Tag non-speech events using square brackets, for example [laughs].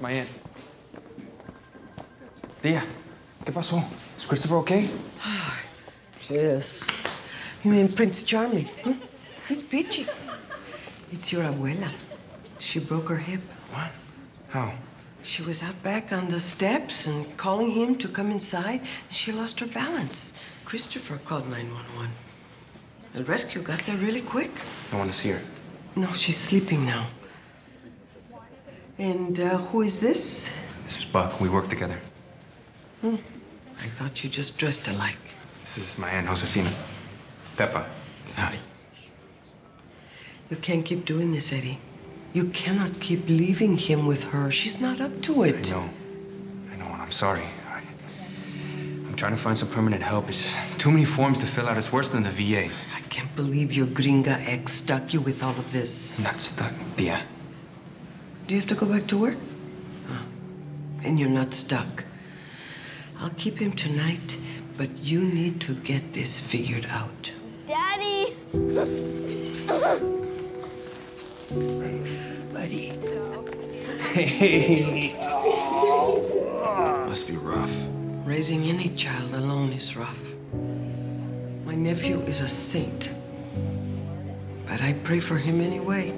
my aunt. Tia, ¿qué pasó? Is Christopher okay? [sighs] Yes. You mean Prince Charming? Huh? He's peachy. It's your abuela. She broke her hip. What? How? She was out back on the steps and calling him to come inside, and she lost her balance. Christopher called 911. The rescue got there really quick. I want to see her. No, she's sleeping now. And uh, who is this? This is Buck. We work together. Hmm. I thought you just dressed alike. This is my aunt Josefina. Pepa. Hi. You can't keep doing this, Eddie. You cannot keep leaving him with her. She's not up to I it. know. I know, and I'm sorry. I, I'm trying to find some permanent help. It's just too many forms to fill out. It's worse than the VA. I can't believe your gringa ex stuck you with all of this. I'm not stuck, Tia. Do you have to go back to work? Huh. And you're not stuck. I'll keep him tonight, but you need to get this figured out. Daddy! [laughs] Buddy. Hey. [laughs] Must be rough. Raising any child alone is rough. My nephew is a saint. But I pray for him anyway.